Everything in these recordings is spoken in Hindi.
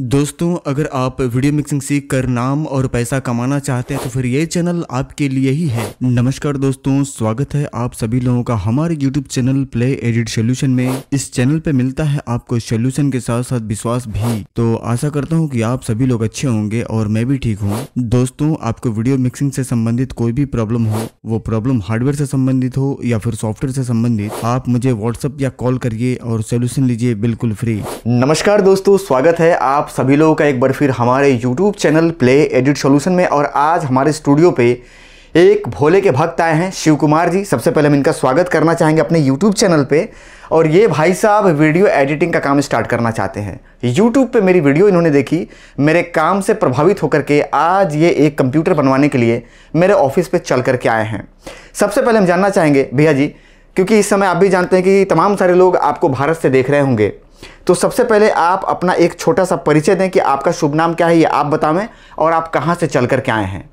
दोस्तों, अगर आप वीडियो मिक्सिंग सीख कर नाम और पैसा कमाना चाहते हैं तो फिर ये चैनल आपके लिए ही है। नमस्कार दोस्तों, स्वागत है आप सभी लोगों का हमारे YouTube channel play edit solution में। इस चैनल पे मिलता है आपको सोल्यूशन के साथ साथ विश्वास भी। तो आशा करता हूँ कि आप सभी लोग अच्छे होंगे और मैं भी ठीक हूँ। दोस्तों, आपको वीडियो मिक्सिंग से संबंधित कोई भी प्रॉब्लम हो, वो प्रॉब्लम हार्डवेयर से संबंधित हो या फिर सॉफ्टवेयर से संबंधित, आप मुझे व्हाट्सअप या कॉल करिए और सोल्यूशन लीजिए बिल्कुल फ्री नमस्कार दोस्तों, स्वागत है आप सभी लोगों का एक बार फिर हमारे YouTube channel play edit solution में और आज हमारे स्टूडियो पे एक भोले के भक्त आए हैं, शिव कुमार जी। सबसे पहले हम इनका स्वागत करना चाहेंगे अपने YouTube चैनल पे और ये भाई साहब वीडियो एडिटिंग का काम स्टार्ट करना चाहते हैं। YouTube पे मेरी वीडियो इन्होंने देखी, मेरे काम से प्रभावित होकर के आज ये एक कंप्यूटर बनवाने के लिए मेरे ऑफ़िस पे चल करके आए हैं। सबसे पहले हम जानना चाहेंगे, भैया जी, क्योंकि इस समय आप भी जानते हैं कि तमाम सारे लोग आपको भारत से देख रहे होंगे। तो सबसे पहले आप अपना एक छोटा सा परिचय दें कि आपका शुभ नाम क्या है ये आप बतावें और आप कहाँ से चल कर के आए हैं।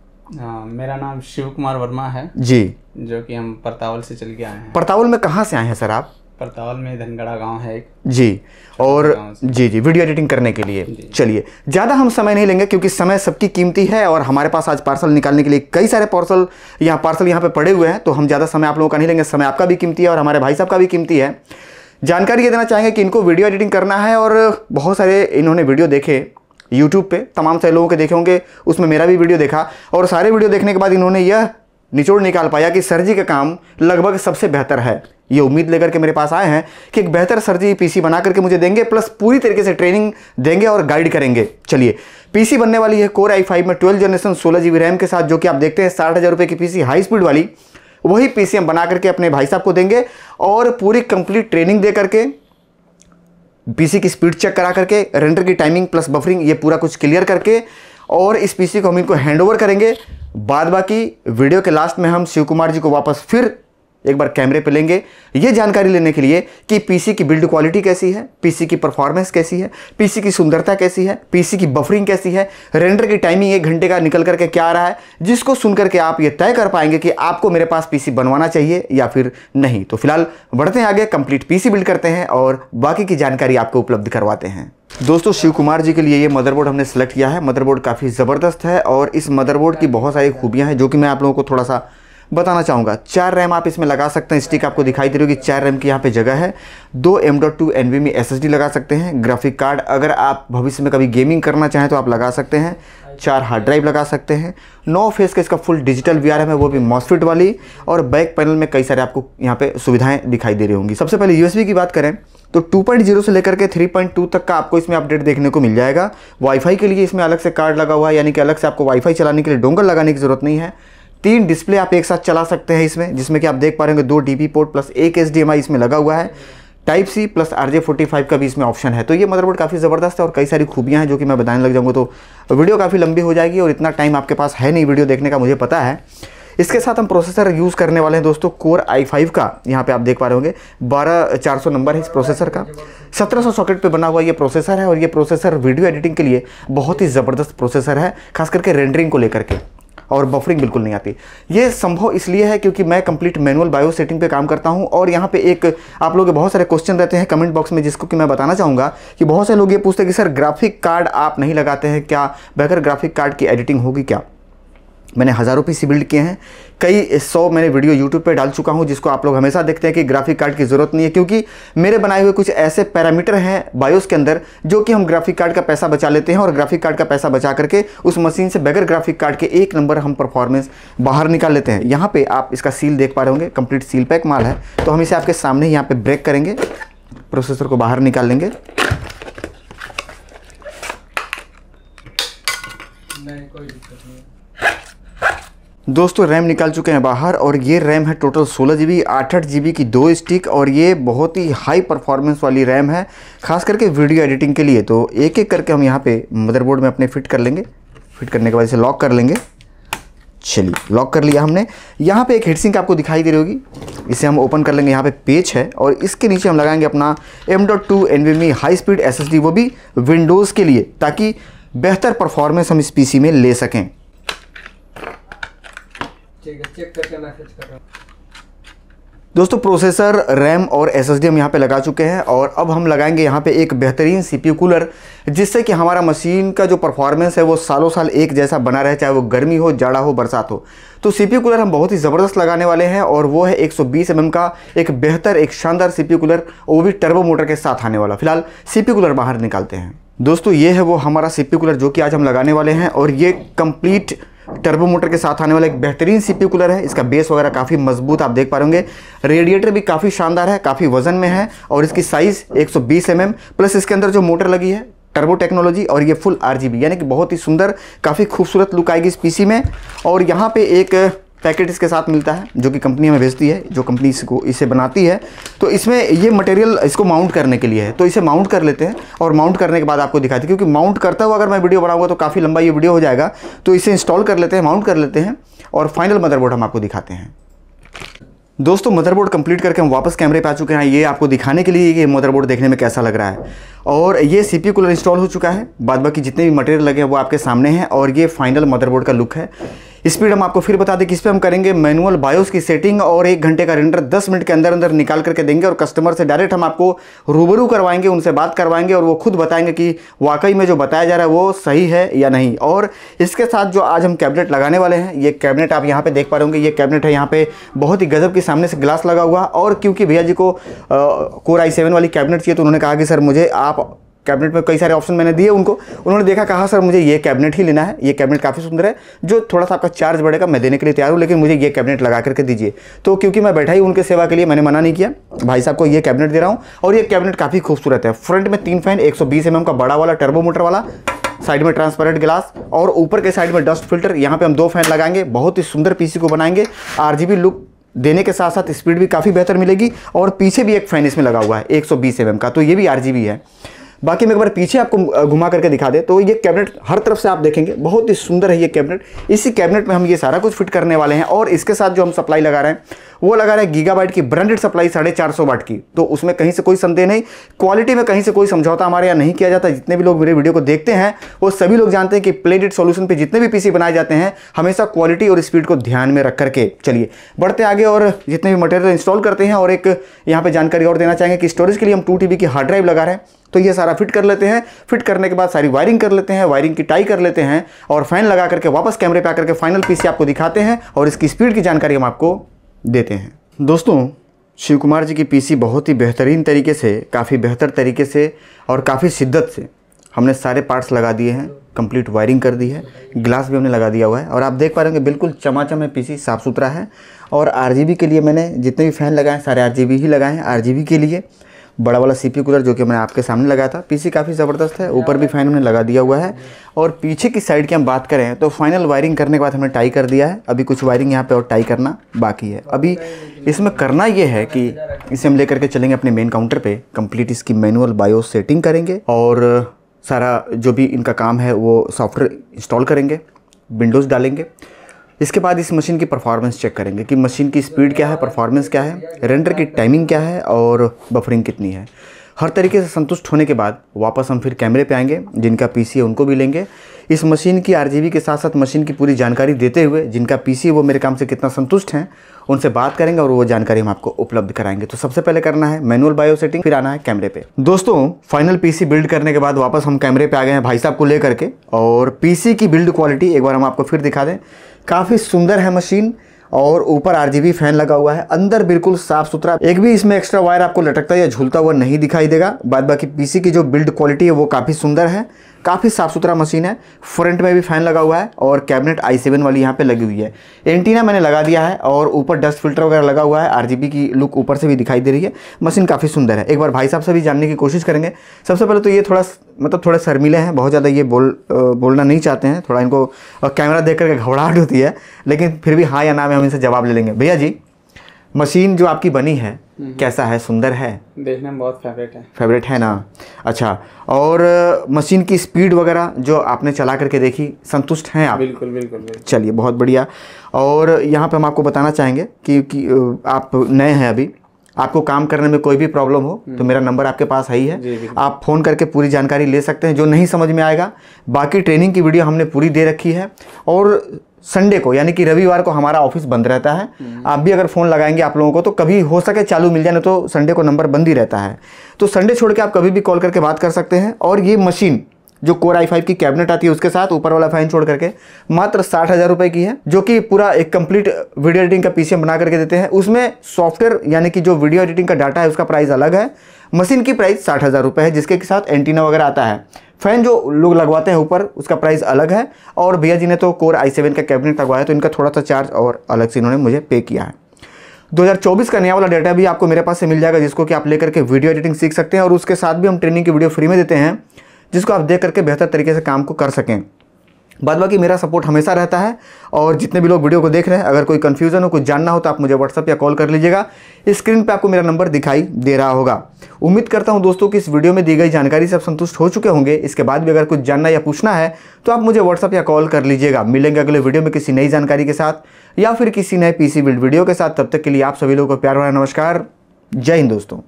मेरा नाम शिव कुमार वर्मा है। जी। जो कि हम परतावल से चल के आए हैं। परतावल में कहाँ से आए हैं सर आप? परतावल में धनगढ़ा गाँव है एक। जी और जी जी वीडियो एडिटिंग करने के लिए। चलिए ज़्यादा हम समय नहीं लेंगे क्योंकि समय सबकी कीमती है और हमारे पास आज पार्सल निकालने के लिए कई सारे पार्सल यहाँ पार्सल यहाँ पे पड़े हुए हैं तो हम ज़्यादा समय आप लोगों का नहीं लेंगे। समय आपका भी कीमती है और हमारे भाई साहब का भी कीमती है। जानकारी ये देना चाहेंगे कि इनको वीडियो एडिटिंग करना है और बहुत सारे इन्होंने वीडियो देखे यूट्यूब पे, तमाम सारे लोगों के देखे होंगे, उसमें मेरा भी वीडियो देखा और सारे वीडियो देखने के बाद इन्होंने यह निचोड़ निकाल पाया कि सरजी का काम लगभग सबसे बेहतर है। ये उम्मीद लेकर के मेरे पास आए हैं कि एक बेहतर सर जी पीसी बना करके मुझे देंगे, प्लस पूरी तरीके से ट्रेनिंग देंगे और गाइड करेंगे। चलिए, पीसी बनने वाली है कोर आई फाइव में ट्वेल्व जनरेशन सोलह जीबी रैम के साथ, जो कि आप देखते हैं साठ हज़ार रुपये की पीसी, हाई स्पीड वाली। वही पीसी एम बना करके अपने भाई साहब को देंगे और पूरी कंप्लीट ट्रेनिंग दे करके पीसी की स्पीड चेक करा करके रेंडर की टाइमिंग प्लस बफरिंग ये पूरा कुछ क्लियर करके और इस पीसी को हम इनको हैंड ओवर करेंगे। बाद बाकी वीडियो के लास्ट में हम शिव कुमार जी को वापस फिर एक बार कैमरे पे लेंगे। ये जानकारी लेने के लिए कि पीसी की बिल्ड क्वालिटी कैसी है पीसी की परफॉर्मेंस कैसी है पीसी की सुंदरता कैसी है पीसी की बफरिंग कैसी है रेंडर की टाइमिंग एक घंटे का निकल करके क्या आ रहा है, जिसको सुन करके आप ये तय कर पाएँगे कि आपको मेरे पास पीसी बनवाना चाहिए या फिर नहीं। तो फ़िलहाल बढ़ते हैं आगे कंप्लीट पीसी बिल्ड करते हैं और बाकी की जानकारी आपको उपलब्ध करवाते हैं। दोस्तों, शिव कुमार जी के लिए ये मदरबोर्ड हमने सेलेक्ट किया है। मदरबोर्ड काफ़ी ज़बरदस्त है और इस मदरबोर्ड की बहुत सारी खूबियाँ हैं, जो कि मैं आप लोगों को थोड़ा सा बताना चाहूँगा, चार रैम आप इसमें लगा सकते हैं, स्टिक आपको दिखाई दे रही होगी, चार रैम की यहाँ पे जगह है। दो एम डॉट टू एन में एस लगा सकते हैं ग्राफिक कार्ड अगर आप भविष्य में कभी गेमिंग करना चाहें तो आप लगा सकते हैं, चार हार्ड ड्राइव लगा सकते हैं। नौ फेस का इसका फुल डिजिटल वीआर है, वो भी मॉसफिट वाली, और बैक पैनल में कई सारे आपको यहाँ पे सुविधाएँ दिखाई दे रही होंगी। सबसे पहले यूएसबी की बात करें तो 2.0 से लेकर के 3.2 तक का आपको इसमें अपडेट देखने को मिल जाएगा। वाईफाई के लिए इसमें अलग से कार्ड लगा हुआ है, यानी कि अलग से आपको वाईफाई चलाने के लिए डोंगल लगाने की ज़रूरत नहीं है। तीन डिस्प्ले आप एक साथ चला सकते हैं इसमें, जिसमें कि आप देख पा रहे होंगे दो डीपी पोर्ट प्लस एक एच इसमें लगा हुआ है। Type C plus R J forty five का भी इसमें ऑप्शन है। तो ये मदरबोर्ड काफ़ी ज़बरदस्त है और कई सारी खूबियाँ हैं जो कि मैं बताने लग जाऊँगा। तो वीडियो काफ़ी लंबी हो जाएगी और इतना टाइम आपके पास है नहीं वीडियो देखने का, मुझे पता है। इसके साथ हम प्रोसेसर यूज़ करने वाले हैं दोस्तों कोर आई फाइव का। यहाँ पे आप देख पा रहे होंगे, बारह चार सौ नंबर है इस प्रोसेसर का। सत्रह सौ सॉकेट पे बना हुआ ये प्रोसेसर है और ये प्रोसेसर वीडियो एडिटिंग के लिए बहुत ही ज़बरदस्त प्रोसेसर है, खास करके रेंडरिंग को लेकर के। और बफरिंग बिल्कुल नहीं आती। ये संभव इसलिए है क्योंकि मैं कंप्लीट मैनुअल बायो सेटिंग पे काम करता हूँ और यहाँ पे एक आप लोग बहुत सारे क्वेश्चन रहते हैं कमेंट बॉक्स में जिसको कि मैं बताना चाहूँगा कि बहुत से लोग ये पूछते हैं कि, सर ग्राफिक कार्ड आप नहीं लगाते हैं, क्या बगैर ग्राफिक कार्ड की एडिटिंग होगी क्या? मैंने हज़ारों पीस बिल्ड किए हैं। कई सौ मैंने वीडियो यूट्यूब पे डाल चुका हूँ, जिसको आप लोग हमेशा देखते हैं कि ग्राफिक कार्ड की ज़रूरत नहीं है, क्योंकि मेरे बनाए हुए कुछ ऐसे पैरामीटर हैं बायोस के अंदर, जो कि हम ग्राफिक कार्ड का पैसा बचा लेते हैं और ग्राफिक कार्ड का पैसा बचा करके उस मशीन से बगैर ग्राफिक कार्ड के एक नंबर हम परफॉर्मेंस बाहर निकाल लेते हैं। यहाँ पर आप इसका सील देख पा रहे होंगे कंप्लीट सील पैक माल है। तो हम इसे आपके सामने यहाँ पर ब्रेक करेंगे प्रोसेसर को बाहर निकाल लेंगे। दोस्तों, रैम निकाल चुके हैं बाहर और ये रैम है टोटल सोलह जी बी आठ आठ जी बी की दो स्टिक और ये बहुत ही हाई परफॉर्मेंस वाली रैम है, खास करके वीडियो एडिटिंग के लिए। तो एक एक करके हम यहाँ पे मदरबोर्ड में अपने फिट कर लेंगे। फिट करने के बाद इसे लॉक कर लेंगे। चलिए लॉक कर लिया हमने। यहाँ पे एक हिटसिंक आपको दिखाई दे रही होगी। इसे हम ओपन कर लेंगे। यहाँ पे पेज है और इसके नीचे हम लगाएँगे अपना M dot two N high speed SSD वो भी विंडोज़ के लिए, ताकि बेहतर परफॉर्मेंस हम इस पीसी में ले सकें। दोस्तों प्रोसेसर रैम और एसएसडी हम यहाँ पे लगा चुके हैं और अब हम लगाएँगे यहाँ पे एक बेहतरीन सी कूलर जिससे कि हमारा मशीन का जो परफॉर्मेंस है वो सालों साल एक जैसा बना रहे, चाहे वो गर्मी हो, जाड़ा हो, बरसात हो। तो सी कूलर हम बहुत ही ज़बरदस्त लगाने वाले हैं और वो है एक 120 mm का एक बेहतर, एक शानदार सी कूलर वो भी टर्बो मोटर के साथ आने वाला। फ़िलहाल सी कूलर बाहर निकालते हैं। दोस्तों, ये है वो हमारा सी कूलर जो कि आज हम लगाने वाले हैं और ये कंप्लीट टर्बो मोटर के साथ आने वाला एक बेहतरीन सीपी कूलर है। इसका बेस वगैरह काफ़ी मज़बूत आप देख पा रहे रेडिएटर भी काफ़ी शानदार है, काफ़ी वज़न में है और इसकी साइज़ एक सौ mm प्लस इसके अंदर जो मोटर लगी है टर्बो टेक्नोलॉजी और ये फुल आरजीबी यानी कि बहुत ही सुंदर, काफ़ी खूबसूरत लुक आएगी इस पीसी में। और यहाँ पे एक पैकेट इसके साथ मिलता है, जो कि कंपनी हमें भेजती है, जो कंपनी इसको, इसे बनाती है। तो इसमें ये मटेरियल इसको माउंट करने के लिए है। तो इसे माउंट कर लेते हैं और माउंट करने के बाद आपको दिखाते हैं। क्योंकि माउंट करता हुआ अगर मैं वीडियो बनाऊँगा तो काफ़ी लंबा ये वीडियो हो जाएगा। तो इसे इंस्टॉल कर लेते हैं माउंट कर लेते हैं और फाइनल मदरबोर्ड हम आपको दिखाते हैं। दोस्तों मदरबोर्ड कंप्लीट करके हम वापस कैमरे पे आ चुके हैं। ये आपको दिखाने के लिए ये मदरबोर्ड देखने में कैसा लग रहा है। और ये सी कूलर इंस्टॉल हो चुका है। बाद बाकी जितने भी मटेरियल लगे हैं, वो आपके सामने हैं और ये फाइनल मदरबोर्ड का लुक है। स्पीड हम आपको फिर बता दें किस पे हम करेंगे मैनुअल बायोस की सेटिंग और एक घंटे का रेंडर 10 मिनट के अंदर अंदर निकाल करके देंगे और कस्टमर से डायरेक्ट हम आपको रूबरू करवाएँगे, उनसे बात करवाएँगे और वो खुद बताएँगे कि वाकई में जो बताया जा रहा है वो सही है या नहीं। और इसके साथ जो आज हम कैबिनेट लगाने वाले हैं, ये कैबिनेट आप यहाँ पर देख पा रहे होंगे, ये कैबिनेट है यहाँ पर बहुत ही गजब के सामने से ग्लास लगा हुआ। और क्योंकि भैया जी को कोर आई वाली कैबिनेट चाहिए तो उन्होंने कहा कि, सर, मुझे आप कैबिनेट में कई सारे ऑप्शन मैंने दिए उनको। उन्होंने देखा, कहा, सर, मुझे ये कैबिनेट ही लेना है। ये कैबिनेट काफ़ी सुंदर है। जो थोड़ा सा आपका चार्ज बढ़ेगा, मैं देने के लिए तैयार हूँ, लेकिन मुझे ये कैबिनेट लगा करके दीजिए। तो क्योंकि मैं बैठा ही उनके सेवा के लिए, मैंने मना नहीं किया। भाई साहब को ये कैबिनेट दे रहा हूँ और ये कैबिनेट काफ़ी खूबसूरत है। फ्रंट में तीन फ़ैन एक सौ mm का बड़ा वाला टर्बो मोटर वाला साइड में ट्रांसपेरेंट ग्लास और ऊपर के साइड में डस्ट फ़िल्टर यहाँ पे हम दो फ़ैन लगाएँगे, बहुत ही सुंदर पीसी को बनाएँगे। आरजीबी लुक देने के साथ साथ स्पीड भी काफ़ी बेहतर मिलेगी और पीछे भी एक फ़ैन इसमें लगा हुआ है 120 mm का। तो ये भी आरजीबी है। बाकी मैं एक बार पीछे आपको घुमा करके दिखा दे। तो ये कैबिनेट हर तरफ़ से आप देखेंगे, बहुत ही सुंदर है ये कैबिनेट। इसी कैबिनेट में हम ये सारा कुछ फिट करने वाले हैं और इसके साथ जो हम सप्लाई लगा रहे हैं वो लगा रहे हैं गीगाबाइट की ब्रांडेड सप्लाई साढ़े चार सौ वाट की। तो उसमें कहीं से कोई संदेह नहीं, क्वालिटी में कहीं से कोई समझौता हमारे यहाँ नहीं किया जाता। जितने भी लोग मेरे वीडियो को देखते हैं, वो सभी लोग जानते हैं कि प्लेटेड सोल्यूशन पर जितने भी पीसी बनाए जाते हैं, हमेशा क्वालिटी और स्पीड को ध्यान में रख करके। चलिए, बढ़ते आगे और जितने भी मटेरियल इंस्टॉल करते हैं और एक यहाँ पर जानकारी और देना चाहेंगे कि स्टोरेज के लिए हम टू टी की हार्ड ड्राइव लगा रहे हैं। तो ये सारा फिट कर लेते हैं। फिट करने के बाद सारी वायरिंग कर लेते हैं वायरिंग की टाई कर लेते हैं और फ़ैन लगा करके वापस कैमरे पे आकर के फाइनल पीसी आपको दिखाते हैं और इसकी स्पीड की जानकारी हम आपको देते हैं। दोस्तों शिव कुमार जी की पीसी बहुत ही बेहतरीन तरीके से, काफ़ी बेहतर तरीके से और काफ़ी शिद्दत से हमने सारे पार्ट्स लगा दिए हैं कंप्लीट वायरिंग कर दी है ग्लास भी हमने लगा दिया हुआ है और आप देख पा रहे होंगे बिल्कुल चमाचम है पीसी साफ़ सुथरा है और आरजीबी के लिए मैंने जितने भी फ़ैन लगाए सारे आरजीबी ही लगाए हैं। आरजीबी के लिए बड़ा वाला सी कूलर जो कि मैंने आपके सामने लगाया था। पीसी काफ़ी ज़बरदस्त है, ऊपर भी फ़ैन हमने लगा दिया हुआ है। और पीछे की साइड की हम बात करें तो फाइनल वायरिंग करने के बाद हमने टाई कर दिया है। अभी कुछ वायरिंग यहाँ पे और टाई करना बाकी है। अभी इसमें करना ये है कि इसे हम लेकर के चलेंगे अपने मेन काउंटर पे। कंप्लीट इसकी मैनुअल बायो सेटिंग करेंगे और सारा जो भी इनका काम है वो सॉफ्टवेयर इंस्टॉल करेंगे विंडोज़ डालेंगे। इसके बाद इस मशीन की परफॉर्मेंस चेक करेंगे कि मशीन की स्पीड क्या है परफॉर्मेंस क्या है रेंडर की टाइमिंग क्या है और बफरिंग कितनी है। हर तरीके से संतुष्ट होने के बाद वापस हम फिर कैमरे पे आएँगे, जिनका पीसी है उनको भी लेंगे। इस मशीन की आरजीबी के साथ साथ मशीन की पूरी जानकारी देते हुए जिनका पीसी वो मेरे काम से कितना संतुष्ट हैं, उनसे बात करेंगे और वो जानकारी हम आपको उपलब्ध कराएँगे। तो सबसे पहले करना है मैनुअल बायो सेटिंग फिर आना है कैमरे पे। दोस्तों फाइनल पीसी बिल्ड करने के बाद वापस हम कैमरे पे आ गए हैं भाई साहब को लेकर के और पीसी की बिल्ड क्वालिटी एक बार हम आपको फिर दिखा दें। काफ़ी सुंदर है मशीन। और ऊपर आरजीबी फ़ैन लगा हुआ है। अंदर बिल्कुल साफ़ सुथरा। एक भी इसमें एक्स्ट्रा वायर आपको लटकता या झूलता हुआ नहीं दिखाई देगा। बाद बाकी पीसी की जो बिल्ड क्वालिटी है, वो काफ़ी सुंदर है। काफ़ी साफ़ सुथरा मशीन है। फ्रंट में भी फ़ैन लगा हुआ है और कैबिनेट आई सेवन वाली यहाँ पे लगी हुई है। एंटीना मैंने लगा दिया है और ऊपर डस्ट फ़िल्टर वगैरह लगा हुआ है। आरजीबी की लुक ऊपर से भी दिखाई दे रही है। मशीन काफ़ी सुंदर है। एक बार भाई साहब से भी जानने की कोशिश करेंगे। सबसे पहले तो ये थोड़ा मतलब थोड़े शर्मिले हैं। बहुत ज़्यादा ये बोल बोलना नहीं चाहते हैं। थोड़ा इनको कैमरा देख करके घबराहट होती है। लेकिन फिर भी हाँ या ना में हम इनसे जवाब ले लेंगे। भैया जी मशीन जो आपकी बनी है हम्म। कैसा है? सुंदर है? देखने में बहुत फेवरेट है। फेवरेट है ना? अच्छा और मशीन की स्पीड वगैरह जो आपने चला करके देखी संतुष्ट हैं आप? बिल्कुल बिल्कुल, बिल्कुल। चलिए बहुत बढ़िया। और यहाँ पे हम आपको बताना चाहेंगे कि, कि आप नए हैं अभी। आपको काम करने में कोई भी प्रॉब्लम हो तो हम्म। मेरा नंबर आपके पास है ही है। आप फ़ोन करके पूरी जानकारी ले सकते हैं जो नहीं समझ में आएगा। बाकी ट्रेनिंग की वीडियो हमने पूरी दे रखी है। और संडे को यानी कि रविवार को हमारा ऑफ़िस बंद रहता है। आप भी अगर फ़ोन लगाएँगे आप लोगों को तो कभी हो सके चालू मिल जाए ना तो संडे को नंबर बंद ही रहता है। तो संडे छोड़ के आप कभी भी कॉल करके बात कर सकते हैं और ये मशीन जो कोर आई फाइव की कैबिनेट आती है, उसके साथ ऊपर वाला फ़ैन छोड़ करके, मात्र साठ हज़ार रुपए की है, जो कि पूरा एक कंप्लीट वीडियो एडिटिंग का पीसीएम बना करके देते हैं। उसमें सॉफ्टवेयर यानी कि जो वीडियो एडिटिंग का डाटा है, उसका प्राइस अलग है। मशीन की प्राइस साठ हज़ार रुपये है, जिसके साथ एंटीना वगैरह आता है। फ़ैन जो लोग लगवाते हैं ऊपर, उसका प्राइस अलग है। और भैया जी ने तो कोर आई सेवन का कैबिनेट लगवाया तो इनका थोड़ा सा चार्ज और अलग से इन्होंने मुझे पे किया है। 2024 का नया वाला डाटा भी आपको मेरे पास से मिल जाएगा, जिसको कि आप लेकर के वीडियो एडिटिंग सीख सकते हैं। और उसके साथ भी हम ट्रेनिंग की वीडियो फ्री में देते हैं। जिसको आप देख करके बेहतर तरीके से काम को कर सकें। बाद बाकी मेरा सपोर्ट हमेशा रहता है और जितने भी लोग वीडियो को देख रहे हैं, अगर कोई कन्फ्यूज़न हो कुछ जानना हो तो आप मुझे व्हाट्सअप या कॉल कर लीजिएगा। स्क्रीन पे आपको मेरा नंबर दिखाई दे रहा होगा। उम्मीद करता हूँ दोस्तों कि इस वीडियो में दी गई जानकारी से आप संतुष्ट हो चुके होंगे। इसके बाद भी अगर कुछ जानना या पूछना है तो आप मुझे व्हाट्सअप या कॉल कर लीजिएगा। मिलेंगे अगले वीडियो में किसी नई जानकारी के साथ या फिर किसी नए पीसी बिल्ड वीडियो के साथ। तब तक के लिए आप सभी लोगों को प्यार भरा नमस्कार। जय हिंद दोस्तों।